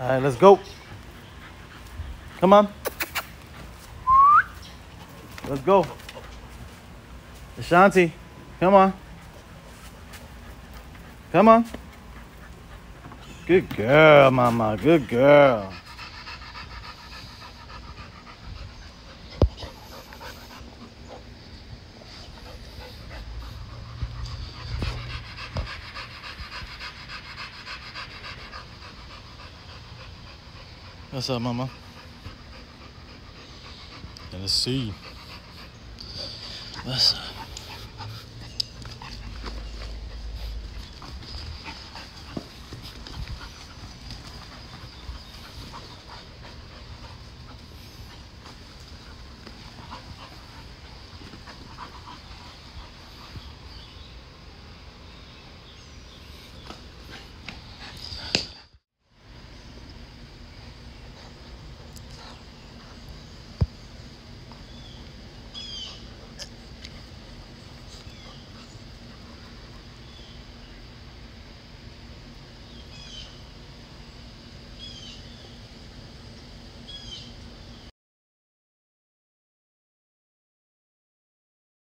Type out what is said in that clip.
All right, let's go. Come on. Let's go. Ashanti, come on. Come on. Good girl, mama. Good girl. What's up, mama? Let's see. What's up?